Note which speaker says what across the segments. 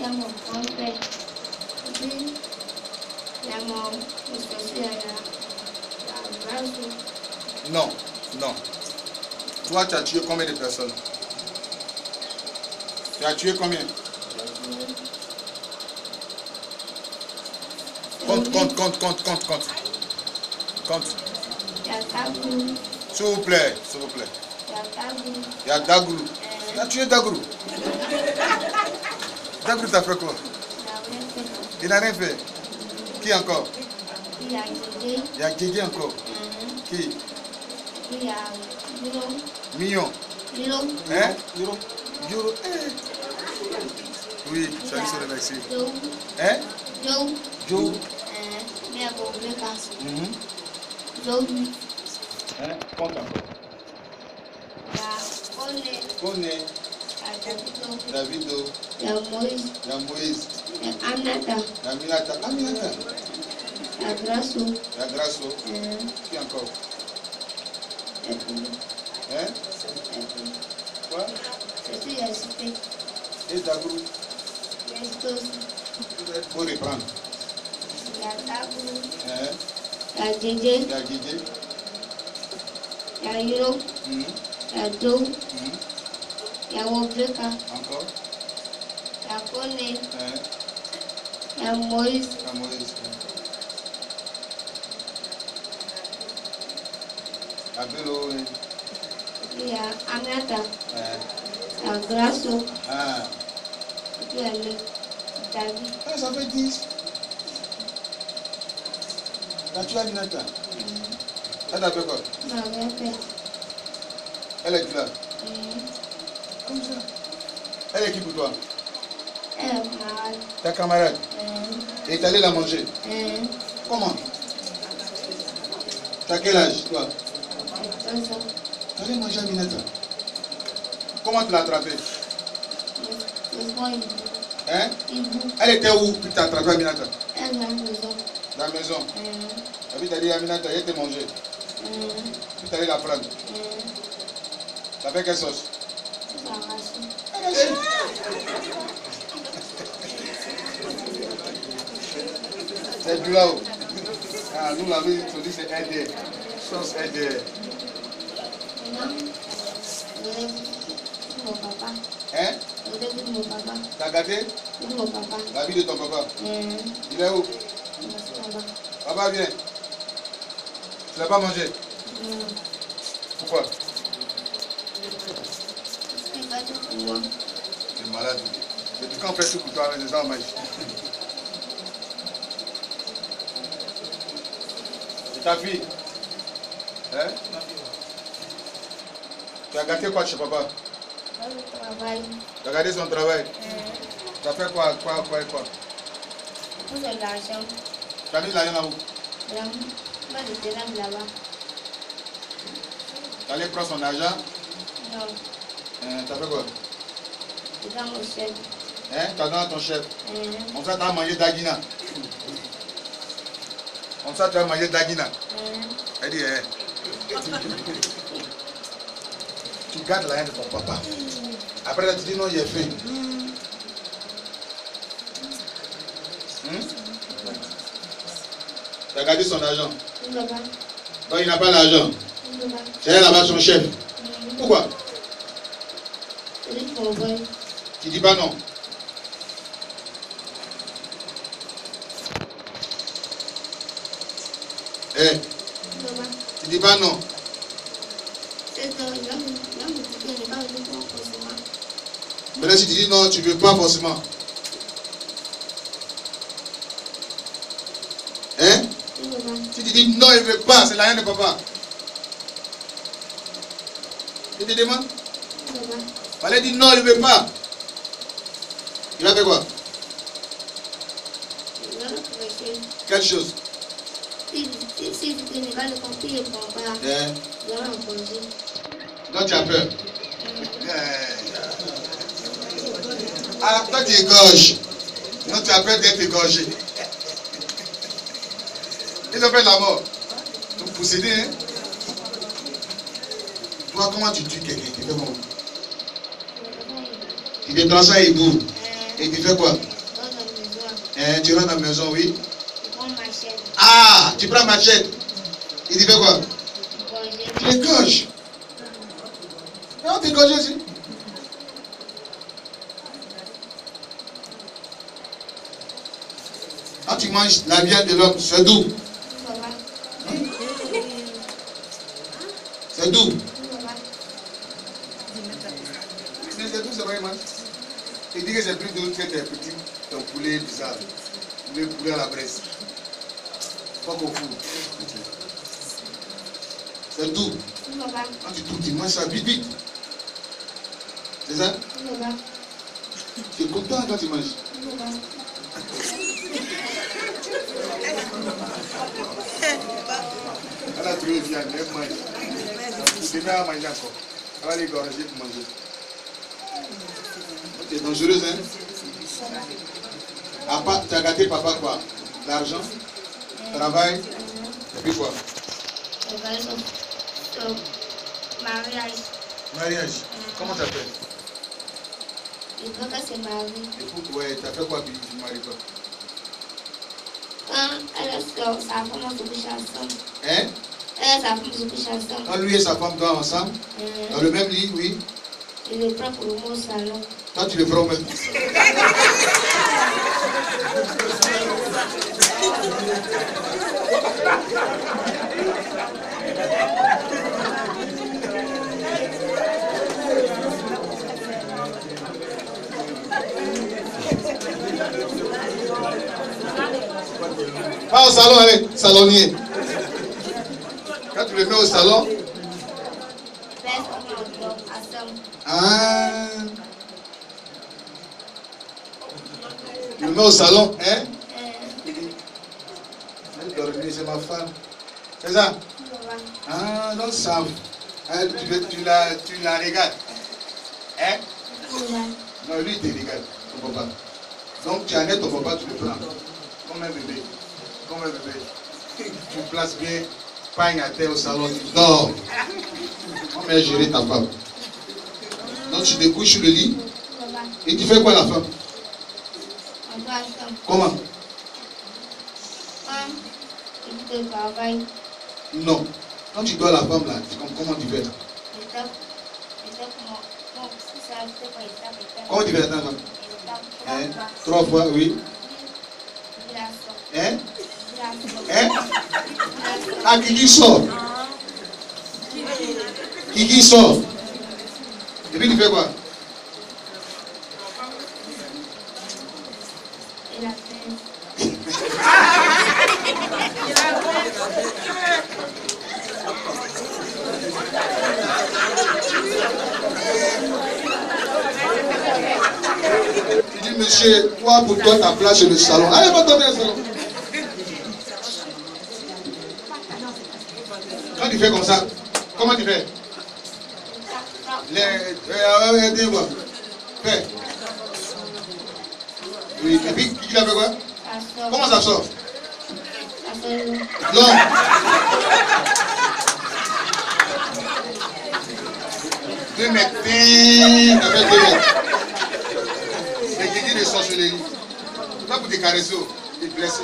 Speaker 1: La.
Speaker 2: Non, non. Toi, tu as tué combien de personnes? Tu as tué combien? Compte, compte, compte, compte, compte, compte. Compte.
Speaker 1: Il y a Tabou.
Speaker 2: S'il vous plaît, s'il vous plaît.
Speaker 1: Il y a Tabou.
Speaker 2: Il y a Dagourou. Tu as tué Dagourou. Dagourou, t'as fait quoi
Speaker 1: Il y a rien fait.
Speaker 2: Il n'a rien fait. Qui encore?
Speaker 1: Puis, il y a Guégué.
Speaker 2: Il y a Guégué encore.
Speaker 1: Mhm.
Speaker 2: Qui?
Speaker 1: Puis, il y a Lilo.
Speaker 2: Mignon.
Speaker 1: Lilo.
Speaker 2: Hein? Yoro. Yoro. eh. Oui, salut, c'est le merci.
Speaker 1: Joe.
Speaker 2: Hein?
Speaker 1: Joe.
Speaker 2: Joe.
Speaker 1: Euh, mais il y a beaucoup de casse.
Speaker 2: Mhm.
Speaker 1: Joe.
Speaker 2: Hein? Compte encore.
Speaker 1: Il y a Olé.
Speaker 2: Kone,
Speaker 1: Il y a Davido.
Speaker 2: Davido,
Speaker 1: Il y a Moïse.
Speaker 2: il y a Moïse,
Speaker 1: Il y a Aminata.
Speaker 2: il y a Aminata. Aminata.
Speaker 1: Il y a Grasso.
Speaker 2: Il y a Grasso.
Speaker 1: Euh,
Speaker 2: Qui encore
Speaker 1: et puis,
Speaker 2: Hein
Speaker 1: et puis,
Speaker 2: Quoi
Speaker 1: c'est tout, il y a Cité.
Speaker 2: Et Dagourou.
Speaker 1: Il y a Cité aussi.
Speaker 2: Faut reprendre.
Speaker 1: Il y a Tabou.
Speaker 2: Hein
Speaker 1: Il y a Djé.
Speaker 2: Il y a Guégué.
Speaker 1: Il y a Yoro.
Speaker 2: Mhm.
Speaker 1: Il y a Joe.
Speaker 2: Mhm.
Speaker 1: Il y a Wobreka.
Speaker 2: Encore.
Speaker 1: Il y a Kone.
Speaker 2: Hein
Speaker 1: Il y a Moïse.
Speaker 2: Il y a Moïse. Il y a Bello. hein.
Speaker 1: Il y a Aminata.
Speaker 2: Hein.
Speaker 1: Il y a Grasso.
Speaker 2: Ah.
Speaker 1: Et puis, il y a le David.
Speaker 2: Ah, ça fait 10. T'as tué Aminata. Elle t'a fait quoi
Speaker 1: Il n'a rien fait.
Speaker 2: Elle est là.
Speaker 1: Mhm.
Speaker 2: Comme ça. Elle est qui pour toi
Speaker 1: Elle est malade.
Speaker 2: Ta camarade.
Speaker 1: Mhm.
Speaker 2: Et t'es allé la manger.
Speaker 1: Mhm.
Speaker 2: Comment? T'as quel âge, toi? Allé manger Aminata. Comment tu l'as attrapée Hein? Elle était où Puis t'as attrapé Aminata
Speaker 1: Elle est à la maison.
Speaker 2: Dans la maison. Et puis t'as dit Aminata, elle était mangée.
Speaker 1: Mhm.
Speaker 2: Puis allé la prendre.
Speaker 1: Mhm.
Speaker 2: T'as fait quelle sauce?
Speaker 1: C'est
Speaker 2: du là-haut. Ah, nous l'avons dit c'est aidé. Sauce
Speaker 1: pour mon papa.
Speaker 2: Hein?
Speaker 1: Mon papa.
Speaker 2: T'as gâté?
Speaker 1: Pour mon papa.
Speaker 2: la vie de ton papa. Il est où?
Speaker 1: Là-bas.
Speaker 2: Papa, viens. Tu l'as pas mangé? Pourquoi?
Speaker 1: Qu'il va tout pour moi.
Speaker 2: Tu es malade. Depuis quand on fait tout pour toi avec des armes Ta fille Hein Tu as gâté quoi chez papa
Speaker 1: travail.
Speaker 2: Tu as gardé son travail. Tu as fait quoi, quoi, quoi et quoi
Speaker 1: Pour de l'argent.
Speaker 2: Tu as mis l'argent là-haut
Speaker 1: Là, moi, lave là-bas.
Speaker 2: Tu allé prendre son argent
Speaker 1: Non,
Speaker 2: hein, Tu as fait quoi
Speaker 1: c'est dans mon chef.
Speaker 2: Hein Tu as donné à ton chef ça, tu as mangé d'Aguina. Comme ça, tu as mangé d'Aguina.
Speaker 1: Mhm.
Speaker 2: Elle dit, hein. Tu gardes l'argent de ton papa. Après, là, tu dis non, il est fait. Hmm? Tu as gardé son argent.
Speaker 1: Pour là-bas.
Speaker 2: Donc, il n'a pas l'argent.
Speaker 1: Pour là-bas.
Speaker 2: C'est là là-bas son chef.
Speaker 1: Mhm.
Speaker 2: Pourquoi?
Speaker 1: C'est lui qui m'envoie.
Speaker 2: Tu dis pas non. Eh,
Speaker 1: Pour là-bas.
Speaker 2: tu dis pas non.
Speaker 1: C'est dans là, là, là, je ne pas venu pour forcément.
Speaker 2: Maintenant, si tu dis non, tu veux pas forcément. Hein? Si tu dis non, il veut pas, c'est l'argent de papa. Tu te demandes? Fallait dire non, il ne veut pas. Il a fait quoi? Quelle chose
Speaker 1: Si, si, si tu ne pas le compter, il ne prend pas.
Speaker 2: hein?
Speaker 1: Il va en congé.
Speaker 2: Donc tu as peur. Ah, toi tu égorges. Non, tu as peur d'être égorgé. Ils ont fait la mort. Donc possédé, hein? Toi, comment tu tues quelqu'un qui fait comment Il te transforme hibou.
Speaker 1: Euh,
Speaker 2: Et tu fais quoi
Speaker 1: Dans la maison,
Speaker 2: Hein, Tu rentres à la maison, oui.
Speaker 1: je prends ma chaîne,
Speaker 2: Ah, tu prends machette. Et tu fais quoi? Tu l'égorges. Non, tu égorges aussi? Quand tu manges la viande de l'homme, c'est doux. C'est doux.
Speaker 3: c'est tout, c'est vrai, man. Il dit que c'est plus doux que tes petits, ton poulet bizarre. Le poulet à la braise. Pas qu'au four.
Speaker 2: C'est
Speaker 1: papa,
Speaker 2: Quand tu trouves, tu manges ça vite. C'est ça? Tu es content quand tu manges.
Speaker 3: Elle a trouvé viande, elle mange. Tu à. Elle va l'égorger pour manger.
Speaker 2: Tu es dangereuse, hein? Tu as gâté papa quoi? L'argent, travail, et puis quoi?
Speaker 1: Sur, sur mariage.
Speaker 2: Mariage. Comment tu fait?
Speaker 1: Je veux que c'est ma vie.
Speaker 2: Écoute, ouais, tu as fait quoi puis tu maries quoi
Speaker 1: Quand elle est sa femme, on se couche ensemble.
Speaker 2: Hein?
Speaker 1: Elle et sa femme se couchent ensemble.
Speaker 2: Quand lui et sa femme dorment ensemble, dans
Speaker 1: Euh,
Speaker 2: le même lit, oui.
Speaker 1: je le prends pour le mot salon.
Speaker 2: Toi, tu le feras au même. Pas au salon, allez, salonnier. Quand tu le mets au salon, ah, le au salon, hein?
Speaker 1: Euh,
Speaker 2: Elle dormait, c'est ma femme. C'est ça? Ah, donc ça. hein, tu, la, tu la regardes. Hein? Non, lui, il te regarde, ton papa. Donc tu arrêtes ton papa, tu le prends. Comme un bébé. Comme un bébé. Tu places bien, pagne à terre au salon, tu dors. On va gérer ta femme. Donc tu te couches sur le lit et tu fais quoi la femme?
Speaker 1: On dort ensemble.
Speaker 2: Comment?
Speaker 1: Quand il te travaille,
Speaker 2: Non. Quand tu dois la femme là, tu- comment tu fais?
Speaker 1: je tape, je tape mon, mon, si ça fait pas, je tape, je tape.
Speaker 2: Comment tu fais la femme?
Speaker 1: Je tape
Speaker 2: Hein?
Speaker 1: trois fois.
Speaker 2: Trois fois, oui?
Speaker 1: Je la sors,
Speaker 2: Hein?
Speaker 1: je la sors,
Speaker 2: Hein?
Speaker 1: je la sors.
Speaker 2: Ah, Kiki sort. Kiki sort. Et puis tu fais quoi? Tu dis, monsieur, toi, pour toi, ta place sur le salon? Allez, va tomber au salon. Quand tu fais comme ça, comment tu fais? Les. Euh, euh. Fais. Oui, et puis, qui l'a fait quoi? Comment ça sort? Non. Deux mètres. Ting, Ça fait deux mètres. Les guéguis de sorcellerie. Pas pour te caresser, oh, te blesser.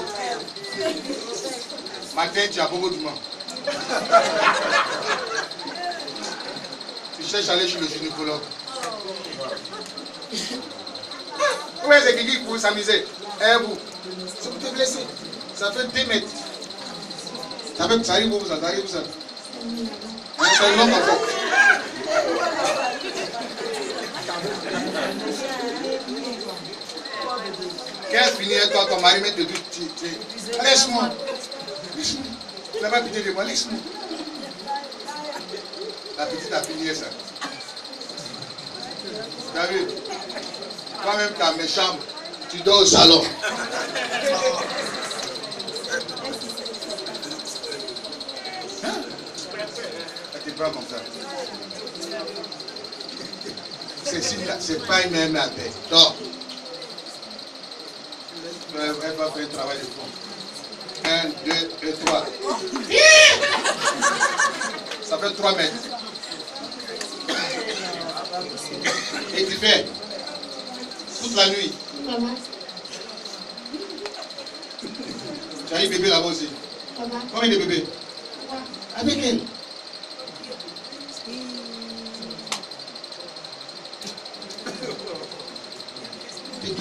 Speaker 2: Matin, tu as beaucoup de mal. Tu cherches à aller chez le gynécologue. Où est-ce que pour s'amuser Eh vous, c'est pour te blesser. Ça fait 2 mètres. Ça fait ça arrive où ça, ça arrive où ça Hein, C'est long comme ça. Qu'est-ce fini avec toi, ton mari met de doute Laisse-moi. Laisse-moi. Tu n'as pas pitié de moi, laisse-moi. La petite a fini ça. Vu Toi-même, tu as mes chambres. Tu dors au salon. Comme ça. C'est si- c'est pas une même terre. Dors. Elle va faire un travail de fond. Un, deux, et trois. Ça fait trois mètres. Et tu fais toute la nuit.
Speaker 4: Tu as eu bébé là-bas aussi. Combien de bébés? Avec elle.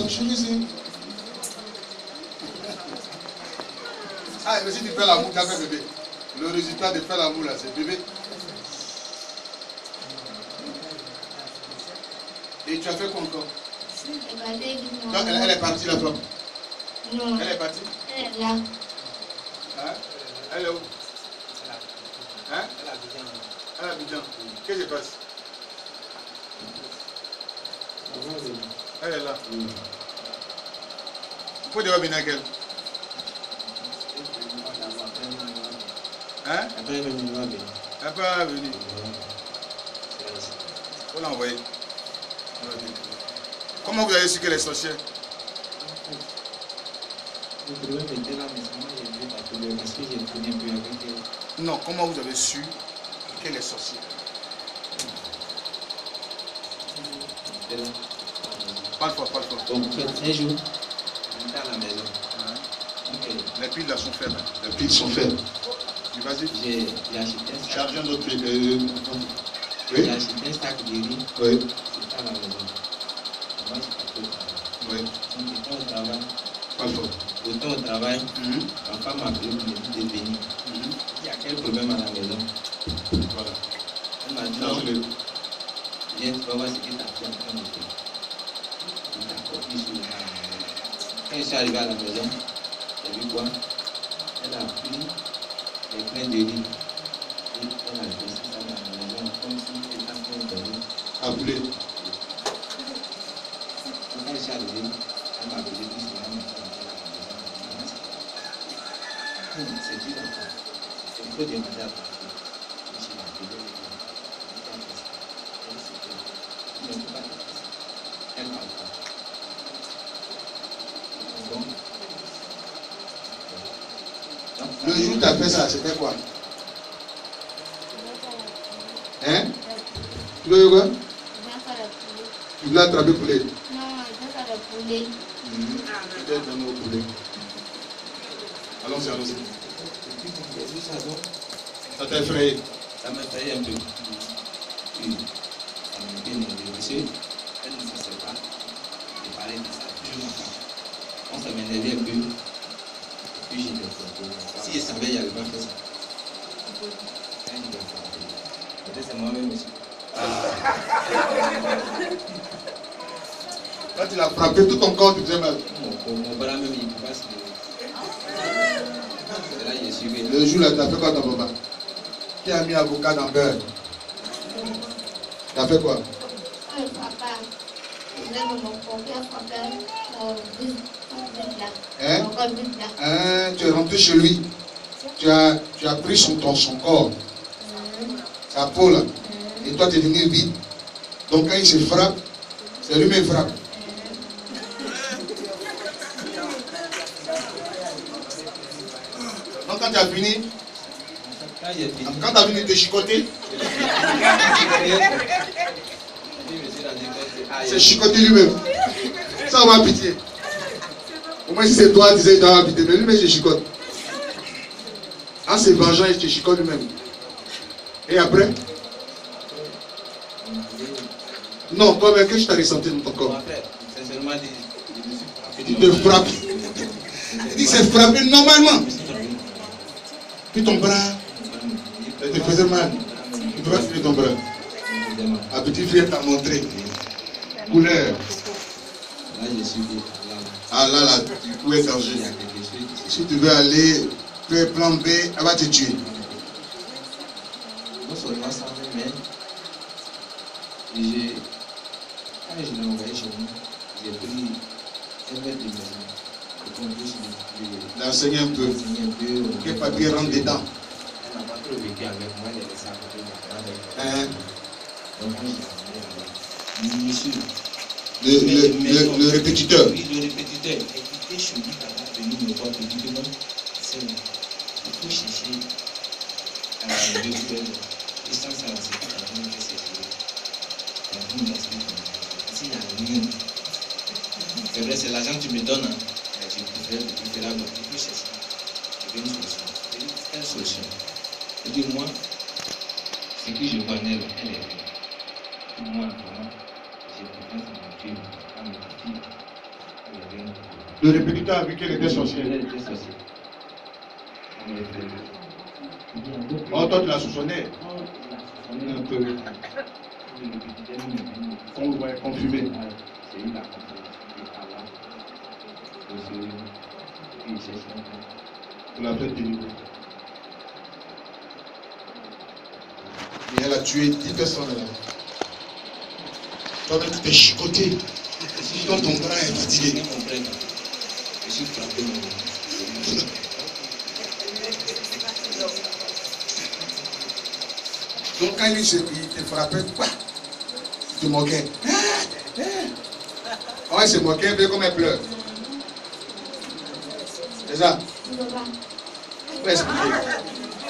Speaker 4: Ça. Ah, mais si tu fais l'amour, tu as fait bébé. Le résultat de faire l'amour, là, c'est bébé. Et tu as fait quoi encore? Donc, elle, elle est partie, la femme?
Speaker 1: Non,
Speaker 4: Elle est partie?
Speaker 1: elle est là.
Speaker 4: Hein? Elle est où? Hein? Elle est à Abidjan. Qu'est-ce qui se passe? Elle est là. Vas venir avec elle Hein pas venue. faut l'envoyer. Comment vous avez su qu'elle est sorcière Non, comment vous avez su qu'elle est sorcière parle fort.
Speaker 5: Donc, un jour, on était à la maison. Donc,
Speaker 4: Les piles là sont faibles.
Speaker 2: Les piles sont faibles.
Speaker 4: Vas-y.
Speaker 5: j'ai j'ai acheté un sac. J'ai
Speaker 2: Oui,
Speaker 5: acheté un sac de riz.
Speaker 2: oui,
Speaker 5: C'était à la maison. Moi, je partais au travail.
Speaker 4: Oui.
Speaker 5: Donc, j'étais au travail. J'étais au travail.
Speaker 4: Mhm.
Speaker 5: Ma femme m'a appelé pour me dire de venir.
Speaker 4: Mhm.
Speaker 5: Il y a quel problème à la maison?
Speaker 4: Voilà.
Speaker 5: Elle m'a dit
Speaker 4: Non, le-
Speaker 5: viens, tu vas voir ce que ta fille. J'ai d'accord, puis je suis venu à la maison. kubwa elle a pris les clés de lit, six
Speaker 2: hundred and eleven point six eight thousand pẹ̀lú abúlé. Ọ̀gá ìṣe àdìrí àgbà
Speaker 1: àbẹ̀lẹ̀ bí ìṣòro àmì ìṣòro
Speaker 2: àti àgbà àbẹ̀lẹ̀ àti
Speaker 1: àgbà àti àgbà àti àgbà àti
Speaker 2: àgbà àti àgbà au poulet.
Speaker 4: Allons-y, allons-y.
Speaker 5: ça, donc,
Speaker 2: Ça t'a effrayé.
Speaker 5: ça m'a fait un peu. Puis, ça m'a elle ne pas de parler de ça. Toujours. On ça m'énervait un peu. Puis j'ai dit, si je savais, il n'avait pas fait ça. Peut-être c'est moi-même aussi.
Speaker 2: Quand tu l'as frappé, tout ton corps te faisait mal.
Speaker 5: Mon, bras même, il ne peut pas se lever. C'est là que j'ai suivi.
Speaker 2: Le jour là, tu as fait quoi ton papa? Qui a mis avocat dans le beurre? Tu as fait quoi?
Speaker 1: Papa. Je lève mon.
Speaker 2: Hein? Hein, Tu es rentré chez lui. Tu as, tu as pris son, ton, son corps,
Speaker 1: Hum,
Speaker 2: sa peau là.
Speaker 1: hum,
Speaker 2: Et toi, tu es devenu vide. Donc quand il se frappe, c'est lui-même qui frappe. Quand tu as fini,
Speaker 5: Quand
Speaker 2: tu as fini de chicoter,
Speaker 5: je ah,
Speaker 2: c'est chicoter lui-même. Ça, va pitié. Au moins, si c'est toi, tu il doit avoir pitié. Mais lui-même, il se chicote. En se vengeant, il se chicote lui-même. Et après? Non, qu'est-ce que tu as ressenti dans ton corps?
Speaker 5: Je je.
Speaker 2: Tu te frappes. Il dit, c'est frappé normalement.
Speaker 5: Je me suis frappé.
Speaker 2: Puis ton bras, il te faisait mal. Tu peux pas finir ton bras.
Speaker 5: Il me faisait mal.
Speaker 2: Un petit frère t'a montré. Couleur.
Speaker 5: Là, je suis
Speaker 2: Ah là, là, tu pouvais
Speaker 5: se
Speaker 2: Si tu veux aller plan B, elle va te tuer.
Speaker 5: Non seulement ça, mais quand je l'ai envoyé chez nous, j'ai pris un mètre de maison pour qu'on puisse lui
Speaker 2: L'enseigner un peu. Que papier rentre dedans. Hein?
Speaker 5: Monsieur,
Speaker 2: Le, le, répétiteur.
Speaker 5: Le répétiteur. C'est vrai, c'est l'argent que tu me donnes, hein, préfère avoir quelque chose. Je veux une solution. Quelle solution dis, moi, ce que je en elle, est. Pour moi, vraiment, à mes filles. Est bien.
Speaker 2: Le répétiteur a vu qu'elle était sorcière.
Speaker 5: Elle était sorcière.
Speaker 2: Oh, toi, tu l'as soupçonné.
Speaker 5: Oh, il a soupçonné un peu. C'est lui qui a compris. Il est par là. Monsieur, il cherche un peu.
Speaker 2: Pour la fête délivrer. Mais elle a tué 10 personnes là. Toi-même, tu t'es chicoté. Quand ton bras est fatigué.
Speaker 5: je suis frappé.
Speaker 2: Donc quand il te frappait, quoi? Tu te moquais. Ah, ah. Oh, il se moquait un peu comme elle pleure. C'est ça Faut expliquer.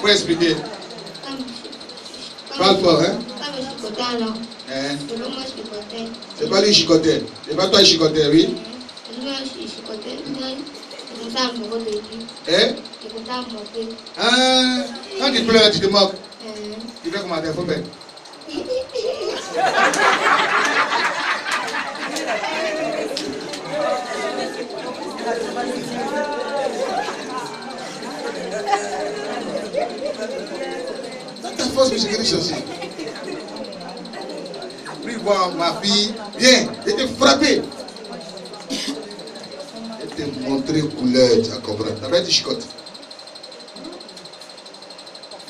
Speaker 2: Faut expliquer. Parle fort, hein? Hein? C'est pas lui chicotait. C'est pas toi qui chicotais, oui? Hein? Ah, Quand tu pleures, tu te moques.
Speaker 1: Euh,
Speaker 2: Tu fais comment t'es faut faire Dans ta force musicale aussi. Puis voir ma fille, viens, je t'ai frappé. Je t'ai montré couleur, tu as compris. T'as pas dit chicote.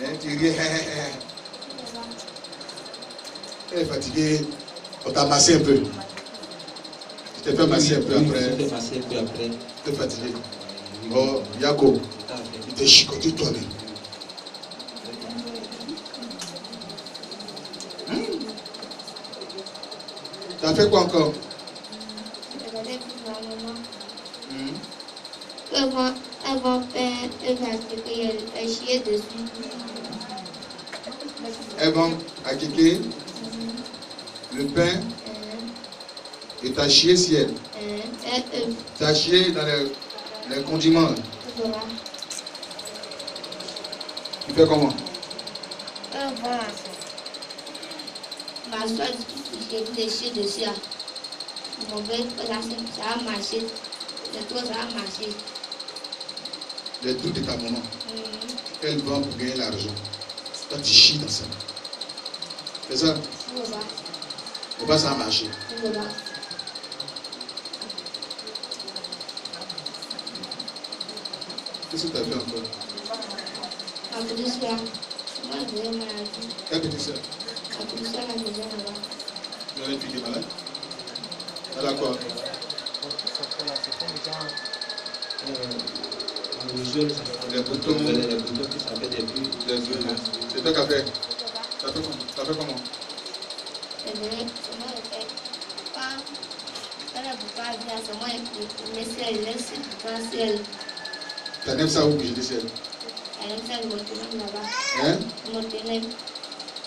Speaker 2: Hein, tu ris, hein, hein, hein. Elle est fatiguée, on t'a massé un peu. Je t'ai fait masser un peu après,
Speaker 5: Je t'ai massé un peu après.
Speaker 2: tu es fatigué. Oh, Yako, il t'a chicoté toi-même. T'as fait quoi encore
Speaker 1: maman.
Speaker 2: Hmm.
Speaker 1: Elle va, elle va elle va elle va chier dessus.
Speaker 2: Elles vont à Kéké, le pain,
Speaker 1: Euh,
Speaker 2: et t'as chié elle.
Speaker 1: elle, elle,
Speaker 2: T'as chié dans les, les condiments. Tu fais comment
Speaker 1: Elle va m'asseoir, j'ai chier dessus. là. Mon père, ça, a marché. C'est ça a marché.
Speaker 2: Les doutes de ta maman.
Speaker 1: Mhm.
Speaker 2: Elle vend pour gagner l'argent. Toi, tu chies dans ça. C'est ça?
Speaker 1: Voilà,
Speaker 2: Faut pas ça a marché. Qu'est-ce que tu as fait encore?
Speaker 1: Ma petite soeur, moi maladie.
Speaker 2: Ta petite soeur,
Speaker 1: Ma petite soeur, la maison là-bas.
Speaker 2: malade Elle a quoi
Speaker 5: ça
Speaker 2: Les boutons.
Speaker 5: les boutons qui s'appellent des bulles.
Speaker 2: C'est toi qui as fait. T'as fait, comment T'as fait comment
Speaker 1: C'est vrai, c'est moi qui ai fait. Quand la boucle c'est qui c'est.
Speaker 2: T'as même ça où je dis c'est
Speaker 1: Elle aime ça, le là-bas.
Speaker 2: Hein
Speaker 1: Le.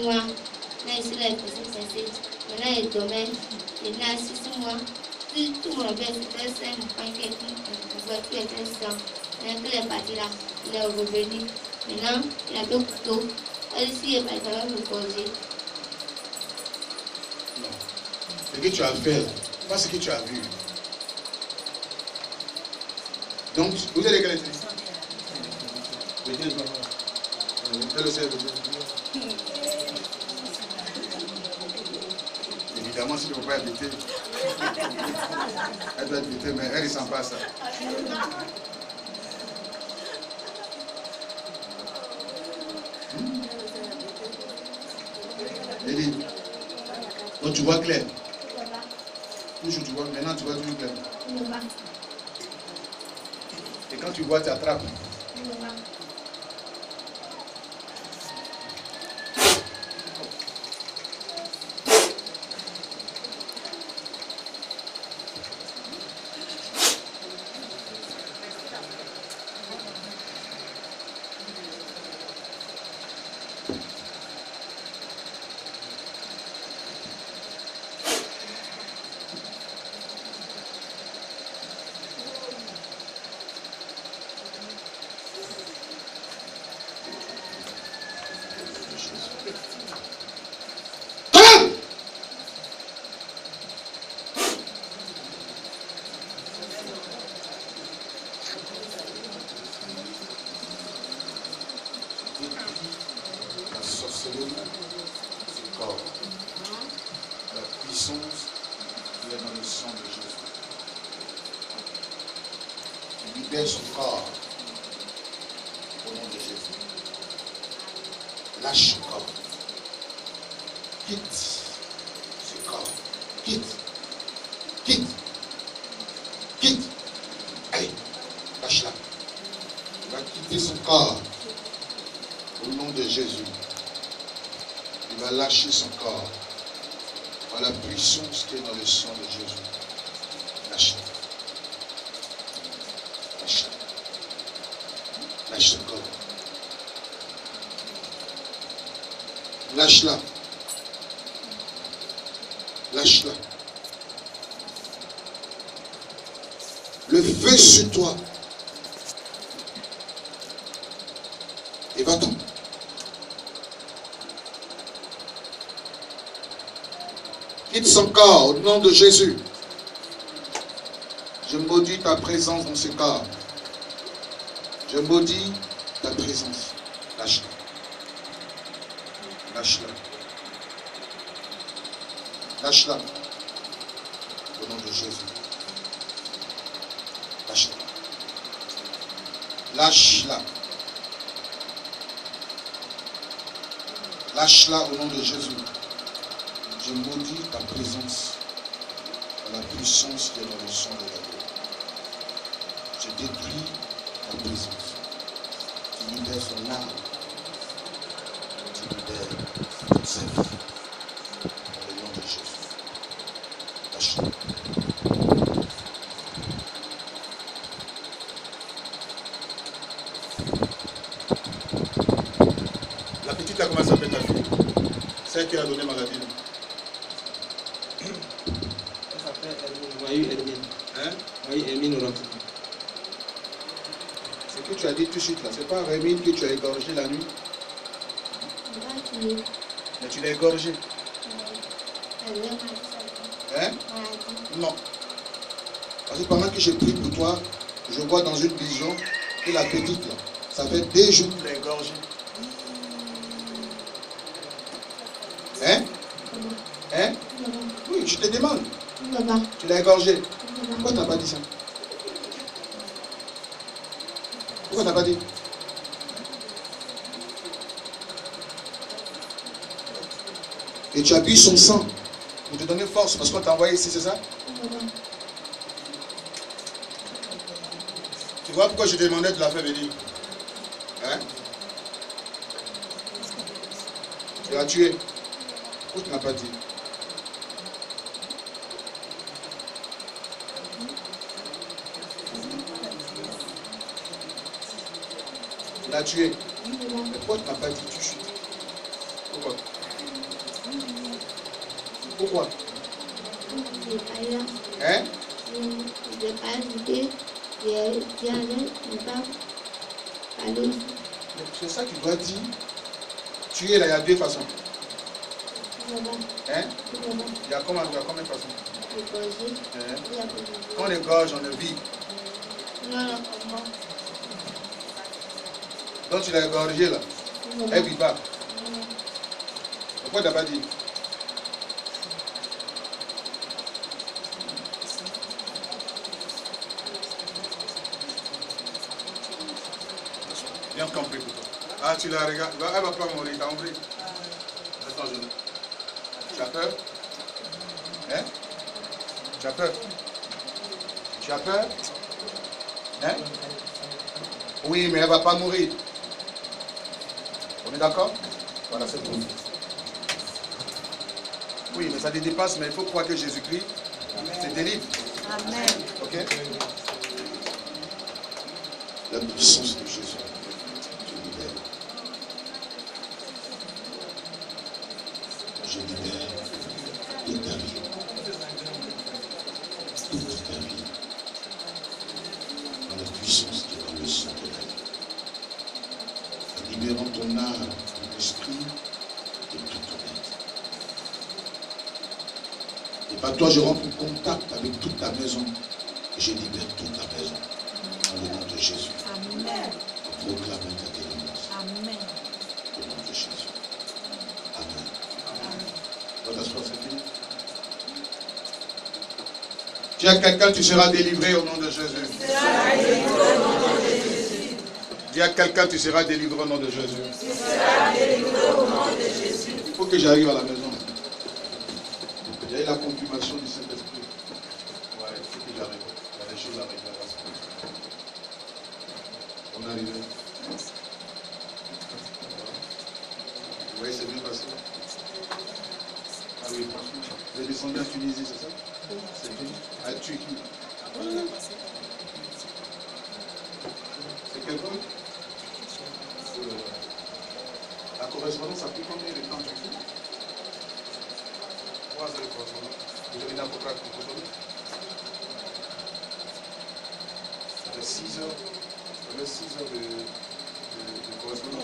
Speaker 1: est ici, là, il faisait passer. Maintenant, voiture qu'il est parti là, il est revenu. Maintenant, il a deux couteaux. Elle ici, elle va me poser.
Speaker 2: Non. Ce que tu as fait là, pas ce que tu as vu. Donc, vous quelle. Elle le Évidemment, si tu ne peux pas habiter, elle doit habiter, mais elle ne sent pas ça. Elie, donc tu vois clair. Toujours tu vois, maintenant tu vois toujours clair.
Speaker 1: Il.
Speaker 2: Et quand tu vois, tu attrapes. Sorcellerie, c'est corps. La puissance qui est dans le sang de Jésus. Il libère son corps au nom de Jésus. Lâche son corps. Quitte ce corps. Quitte. Quitte. Quitte. Allez, lâche-la. Il va quitter son corps au nom de Jésus. Il va lâcher son corps par la puissance qui est dans le sang de Jésus. Lâche-la. Lâche-la. Lâche son corps. Lâche-la. Lâche-la. Le feu sur toi. Et va-t'en. Quitte son corps au nom de Jésus. Je maudis ta présence dans ce corps. Je maudis ta présence. Lâche-la. Lâche-la. Lâche-la. Au nom de Jésus. Lâche-la. Lâche-la. Lâche-la au nom de Jésus. Je maudis ta présence la puissance qui est dans le sang de la vie. Je détruis ta présence. Tu libères son âme. Tu libères toute sa vie. Dans le nom de Jésus. Lâche-la. La petite a commencé à ta fille. Celle qui a donné maladie. là.
Speaker 5: Elle s'appelle Hermine. Hermine.
Speaker 2: Hein?
Speaker 5: Hermine.
Speaker 2: Ce que tu as dit tout de suite là, c'est pas Rémine que tu as égorgé la nuit, mais tu l'as égorgé.
Speaker 1: Malade.
Speaker 2: Hein? Non. Parce que pendant que je prie pour toi, je vois dans une vision que la petite là, ça fait des jours que tu l'as égorgé. Hein? Hein? Oui, je te demande.
Speaker 1: Papa.
Speaker 2: Tu l'as égorgé. Pourquoi tu n'as pas dit ça? Pourquoi tu n'as pas dit? Et tu as bu son sang pour te donner force parce qu'on t'a envoyé ici, c'est ça? Tu vois pourquoi je te demandais de la faire venir? Hein? Tu l'as tué. Pourquoi tu n'as pas dit? Tu l'as tué. Pourquoi tu n'as pas dit de suite Pourquoi? Pourquoi?
Speaker 1: Je n'ai pas là.
Speaker 2: Hein
Speaker 1: Je n'ai pas dit. Je n'ai pas parlé.
Speaker 2: C'est ça que tu dois dire. Tuer là, il y a deux façons. Hein? Il y a combien, il y a combien de façons? Hein?
Speaker 1: Il y a pas de-
Speaker 2: Quand on égorge, on le vit.
Speaker 1: Non, non,
Speaker 2: Donc tu l'as égorgé là. Elle vit pas. Pourquoi tu n'as pas dit Viens qu'on prie pour toi. Ah, tu la regardes. Elle va pas mourir, t'as compris? Attends, je... Tu as peur. Hein? Tu as peur. Tu as peur. Hein?
Speaker 6: Oui, mais elle ne va pas mourir. On est d'accord? Voilà, c'est tout. Oui, mais ça te dépasse, mais il faut croire que Jésus-Christ te délivre.
Speaker 7: Amen.
Speaker 6: Ok?
Speaker 2: La puissance de Jésus te libère. Je libère toute ta vie. Toute ta vie. Dans la puissance qui est dans le sang de la vie. En libérant ton âme, ton esprit et tout ton être. Et par toi, je rentre en contact avec toute ta maison. Et je libère toute ta maison. Dans le nom de Jésus.
Speaker 7: Amen.
Speaker 2: Proclame ta délivrance.
Speaker 7: Amen.
Speaker 2: Au nom de Jésus. Amen. T'asseoir, c'est fini.
Speaker 6: Dis à quelqu'un, tu seras délivré au nom de Jésus. Dis à quelqu'un, tu seras délivré au nom de Jésus.
Speaker 2: Il faut que j'arrive à la maison. La confirmation du Saint-Esprit. Ouais, il faut que j'arrive. Il y a des choses à régler là On est arrivé. Vous voyez, c'est bien passé. Ah oui, franchement. Vous êtes descendu en Tunisie, c'est ça? C'est fini. À tuer qui C'est quel point La correspondance a pris combien de temps en Turquie Trois heures de correspondance. Vous avez un contrat avec Cotonou Ça fait six heures. Ça fait six heures de, de, de correspondance.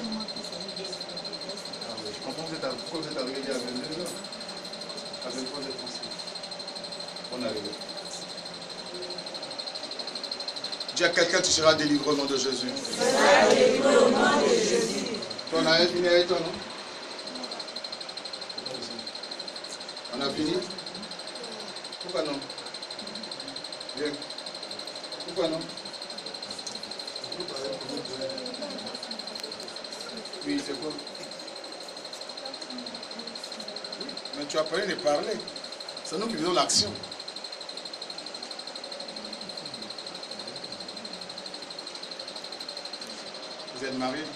Speaker 2: Ah oui, je comprends que vous êtes, à- pourquoi vous êtes arrivé il y a 22 heures. À 23 heures ici. On est arrivé.
Speaker 6: Dis à quelqu'un, tu seras délivré au nom de Jésus.
Speaker 2: On a fini avec toi, non? On a fini? Pourquoi non? Viens. Pourquoi non?
Speaker 6: Oui, c'est quoi? Mais tu as parlé de parler. C'est nous qui faisons l'action. Vous êtes mariés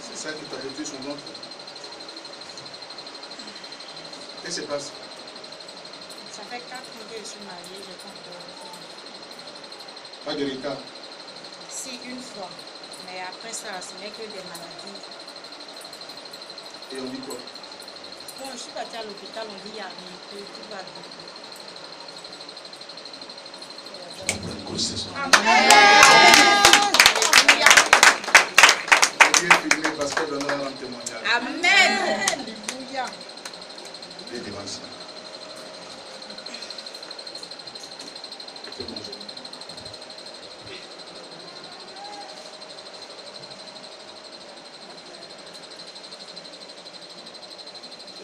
Speaker 6: C'est ça qui t'a jeté son ventre. Qu'est-ce qui se passe
Speaker 7: Ça fait 4 ans que je suis mariée, je compte.
Speaker 2: Pas de retard.
Speaker 7: Si, une fois. Mais après ça, ce n'est que des maladies.
Speaker 2: Et on dit quoi?
Speaker 7: Bon, je suis partie à l'hôpital, on dit il y a rien, que tout va bien.
Speaker 2: Bonne
Speaker 6: un témoignage.
Speaker 7: Amen. Alléluia.
Speaker 2: Les devant ça. C'est bon,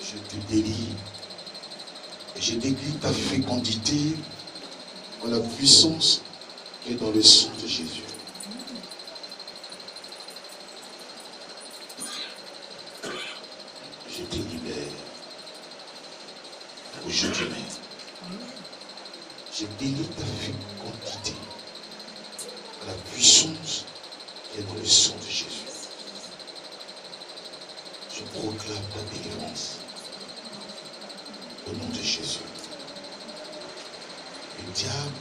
Speaker 2: je- te délie et je décline ta fécondité en la puissance qui est dans le sang de Jésus. Je te libère aujourd'hui même. Je délie ta fécondité à la puissance qui est dans le sang de Jésus. Je proclame ta délivrance au nom de Jésus. Le diable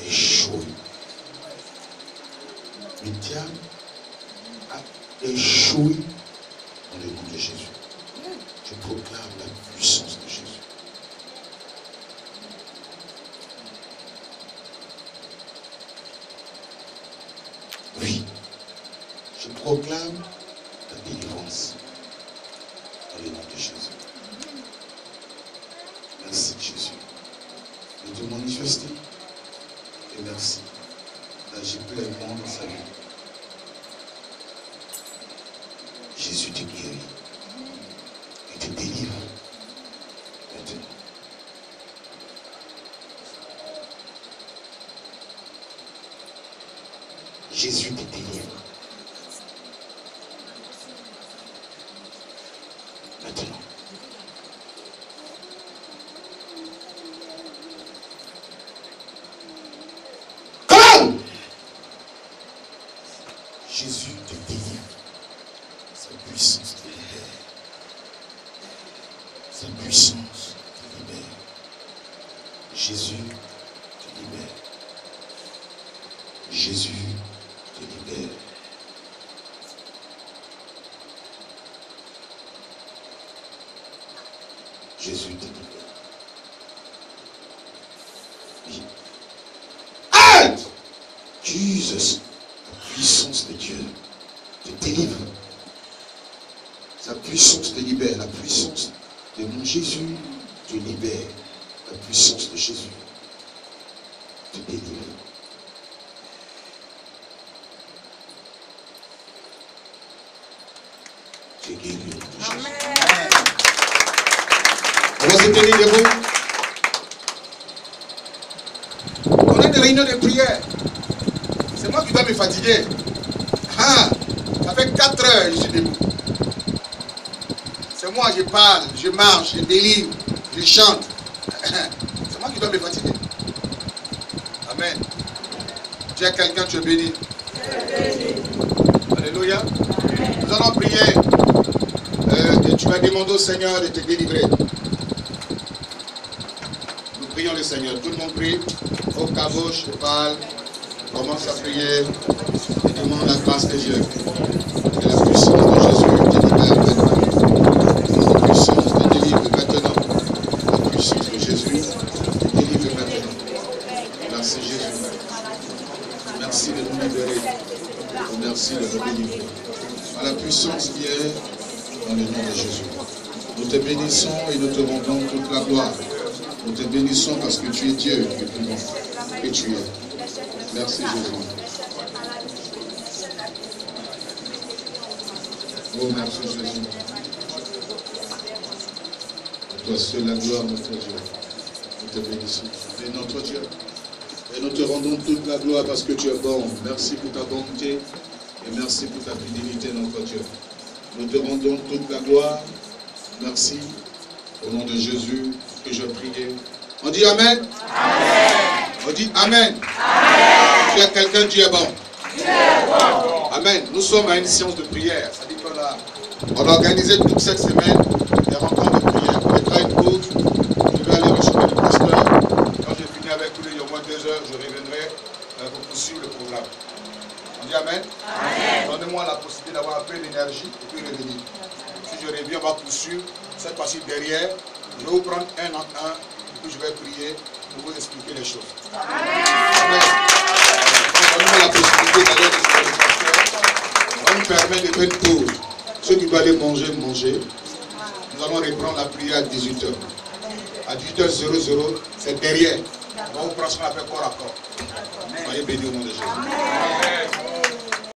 Speaker 2: a échoué. Le diable a échoué dans le nom de Jésus. Proclame la puissance de Jésus. Oui, je proclame ta délivrance dans le nom de Jésus. Merci Jésus de te manifester et merci d'agir pleinement dans sa vie. Jésus te guérit et te délivre maintenant. Jésus te délivre. Maintenant. Come on! Jésus te délivre. Sa puissance te libère. Sa puissance te libère. Jésus te libère. Jésus te libère. Jésus te libère. Oui. Aide! Jesus, la puissance de Dieu te délivre. Sa puissance te libère. La puissance de mon Jésus te libère. La puissance de Jésus te délivre. Tu es guéri. au nom de Jésus. On va se tenir debout. On a des réunions de prière. C'est moi qui dois me fatiguer. Ah, ça fait 4 heures que je suis debout. C'est moi, je parle, je marche, je délivre, je chante. C'est moi qui dois me fatiguer. Tu as quelqu'un, tu es béni. Alléluia. Nous allons prier. Euh, et tu vas demander au Seigneur de te délivrer. Nous prions le Seigneur. Tout le monde prie. Au caboche, je parle. Commence à prier. Et demande la grâce de Dieu. Que la puissance de Jésus te libère maintenant. La puissance te délivre maintenant. La puissance de Jésus te délivre maintenant. Merci Jésus. Merci de nous libérer. Merci de nous délivrer. À la puissance qui est dans le nom de Jésus. Nous te bénissons et nous te rendons toute la gloire. Nous te bénissons parce que tu es Dieu que tu es. Que tu es. Merci Jésus. Oh merci Jésus. Toi seul la gloire, notre Dieu. Nous te bénissons. Et notre Dieu. Et nous te rendons toute la gloire parce que tu es bon. Merci pour ta bonté et merci pour ta fidélité, notre Dieu. Nous te rendons toute la gloire. Merci. Au nom de Jésus que je prie. On dit Amen. On dit Amen. Tu as quelqu'un, Dieu est bon. Amen. Nous sommes à une séance de prière. Ça dit qu'on a, on a organisé toute cette semaine des rencontres de prière. On mettra une. Je vais aller recevoir le pasteur. Quand j'ai fini avec tous les il y a au moins deux heures, je reviendrai euh, pour poursuivre le programme. On dit Amen. Donnez-moi la possibilité d'avoir un peu d'énergie et puis revenir. On va poursuivre. Cette fois-ci derrière, je vais vous prendre un en un, puis je vais prier pour vous expliquer les choses. Amen. La recevoir le pasteur. On nous permet de faire une pause. Ceux qui doivent aller manger, manger. Nous allons reprendre la prière à 18h. À 18h00, c'est derrière. On va vous prendre ce qu'on appelle corps à corps. Soyez bénis au nom de Jésus.